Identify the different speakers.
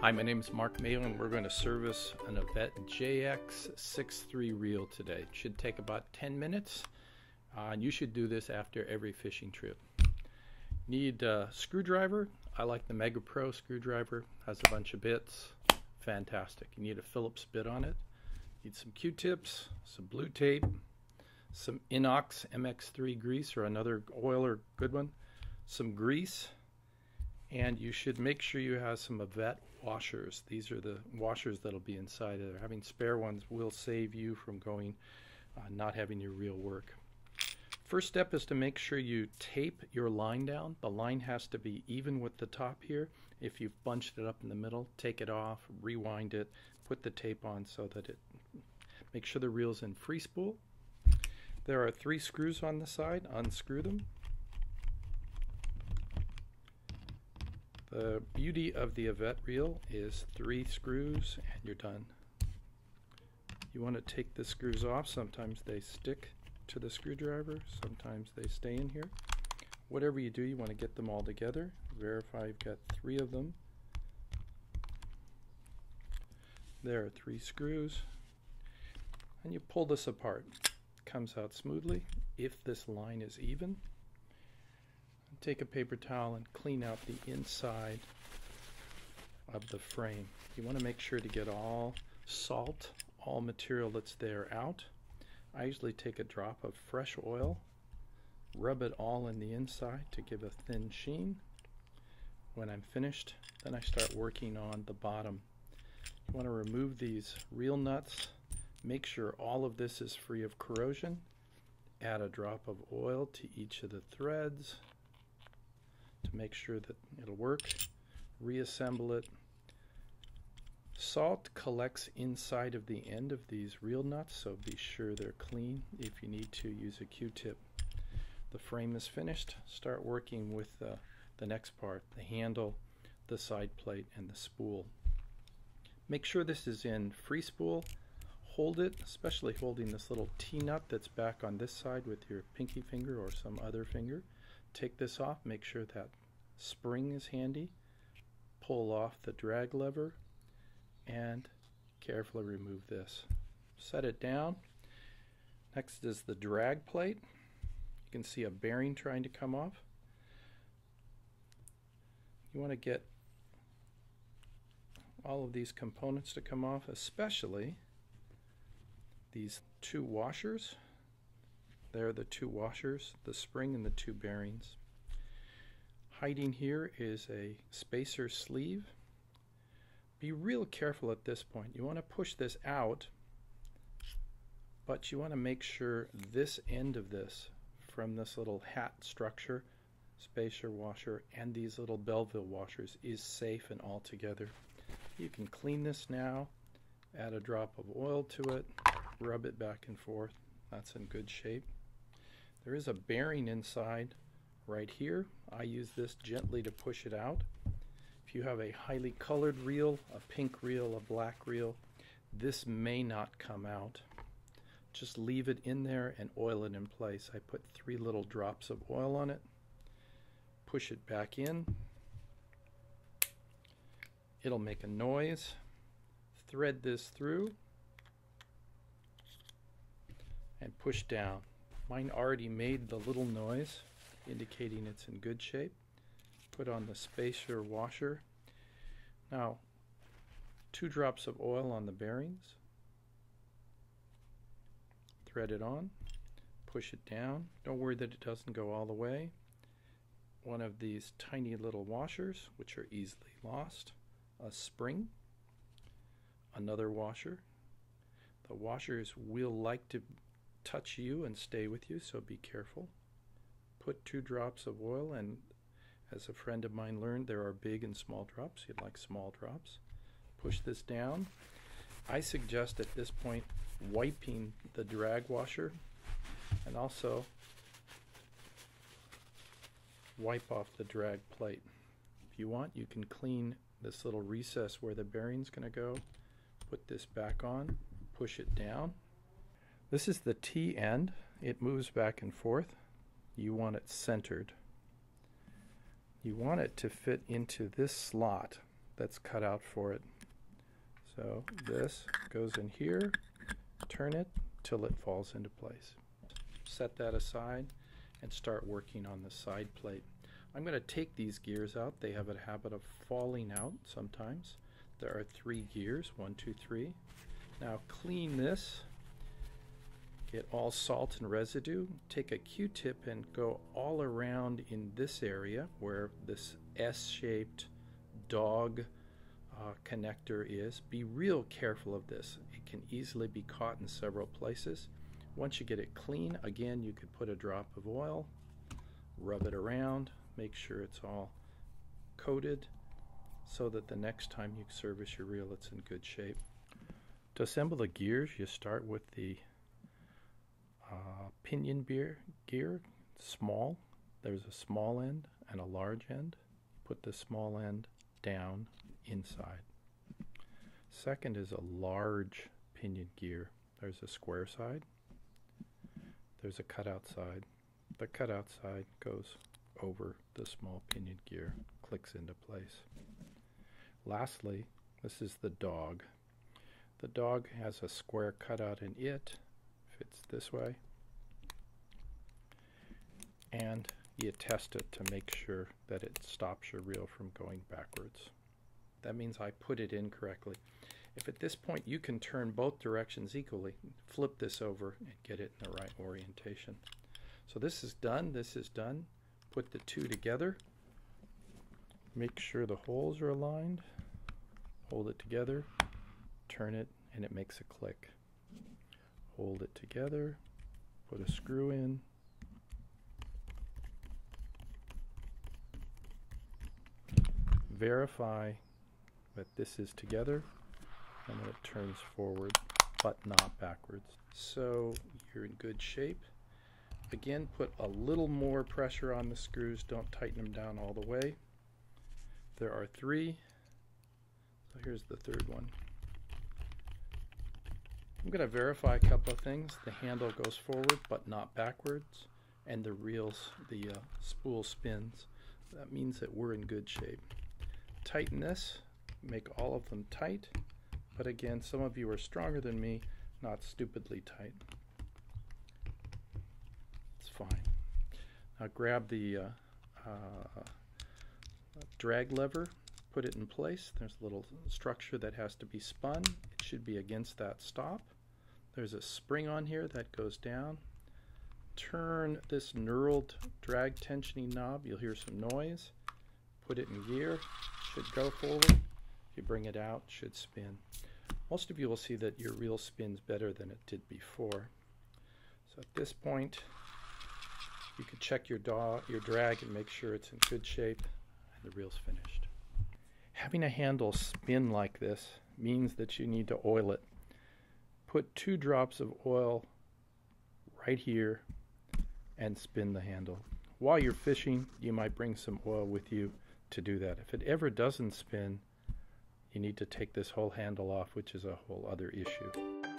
Speaker 1: Hi, my name is Mark Mayo, and we're going to service an Avet JX63 reel today. It should take about 10 minutes, uh, and you should do this after every fishing trip. Need a screwdriver. I like the Mega Pro screwdriver. Has a bunch of bits. Fantastic. You need a Phillips bit on it. Need some Q-tips, some blue tape, some Inox MX3 grease or another oil or good one, some grease, and you should make sure you have some Avet washers. These are the washers that'll be inside of there. Having spare ones will save you from going uh, not having your reel work. First step is to make sure you tape your line down. The line has to be even with the top here. If you've bunched it up in the middle, take it off, rewind it, put the tape on so that it make sure the reel's in free spool. There are three screws on the side. Unscrew them. The beauty of the Avet reel is three screws and you're done. You want to take the screws off. Sometimes they stick to the screwdriver, sometimes they stay in here. Whatever you do, you want to get them all together. Verify you've got three of them. There are three screws. And you pull this apart. Comes out smoothly if this line is even take a paper towel and clean out the inside of the frame. You want to make sure to get all salt, all material that's there out. I usually take a drop of fresh oil, rub it all in the inside to give a thin sheen. When I'm finished, then I start working on the bottom. You want to remove these reel nuts, make sure all of this is free of corrosion, add a drop of oil to each of the threads, to make sure that it'll work. Reassemble it. Salt collects inside of the end of these reel nuts, so be sure they're clean. If you need to, use a Q-tip. The frame is finished. Start working with uh, the next part, the handle, the side plate, and the spool. Make sure this is in free spool. Hold it, especially holding this little T-nut that's back on this side with your pinky finger or some other finger take this off, make sure that spring is handy, pull off the drag lever, and carefully remove this. Set it down. Next is the drag plate. You can see a bearing trying to come off. You want to get all of these components to come off, especially these two washers there are the two washers, the spring and the two bearings. Hiding here is a spacer sleeve. Be real careful at this point. You want to push this out, but you want to make sure this end of this from this little hat structure, spacer washer, and these little Belleville washers is safe and all together. You can clean this now, add a drop of oil to it, rub it back and forth. That's in good shape. There is a bearing inside right here. I use this gently to push it out. If you have a highly colored reel, a pink reel, a black reel, this may not come out. Just leave it in there and oil it in place. I put three little drops of oil on it, push it back in. It'll make a noise. Thread this through and push down. Mine already made the little noise indicating it's in good shape. Put on the spacer washer. Now, two drops of oil on the bearings. Thread it on. Push it down. Don't worry that it doesn't go all the way. One of these tiny little washers, which are easily lost. A spring. Another washer. The washers will like to touch you and stay with you, so be careful. Put two drops of oil, and as a friend of mine learned, there are big and small drops. You'd like small drops. Push this down. I suggest at this point wiping the drag washer and also wipe off the drag plate. If you want, you can clean this little recess where the bearing's going to go. Put this back on, push it down. This is the T end. It moves back and forth. You want it centered. You want it to fit into this slot that's cut out for it. So this goes in here, turn it till it falls into place. Set that aside and start working on the side plate. I'm going to take these gears out. They have a habit of falling out sometimes. There are three gears, one, two, three. Now clean this, get all salt and residue, take a Q-tip and go all around in this area where this S-shaped dog uh, connector is. Be real careful of this. It can easily be caught in several places. Once you get it clean, again, you could put a drop of oil, rub it around, make sure it's all coated so that the next time you service your reel, it's in good shape. To assemble the gears, you start with the uh, pinion gear, gear, small. There's a small end and a large end. Put the small end down inside. Second is a large pinion gear. There's a square side there's a cutout side. The cutout side goes over the small pinion gear, clicks into place. Lastly, this is the dog. The dog has a square cutout in it, fits this way, and you test it to make sure that it stops your reel from going backwards. That means I put it in correctly. If at this point you can turn both directions equally, flip this over and get it in the right orientation. So this is done, this is done. Put the two together. Make sure the holes are aligned. Hold it together, turn it, and it makes a click. Hold it together, put a screw in, verify that this is together and then it turns forward but not backwards. So you're in good shape. Again, put a little more pressure on the screws. Don't tighten them down all the way. There are three. So here's the third one. I'm going to verify a couple of things. The handle goes forward but not backwards and the reels, the uh, spool spins. That means that we're in good shape. Tighten this, make all of them tight. But again, some of you are stronger than me, not stupidly tight. It's fine. Now grab the uh, uh, drag lever, put it in place. There's a little structure that has to be spun. It should be against that stop. There's a spring on here that goes down. Turn this knurled drag tensioning knob. You'll hear some noise. Put it in gear. Should go forward. If you bring it out, should spin. Most of you will see that your reel spins better than it did before. So at this point, you can check your, your drag and make sure it's in good shape and the reel's finished. Having a handle spin like this means that you need to oil it. Put two drops of oil right here and spin the handle. While you're fishing, you might bring some oil with you to do that. If it ever doesn't spin, you need to take this whole handle off, which is a whole other issue.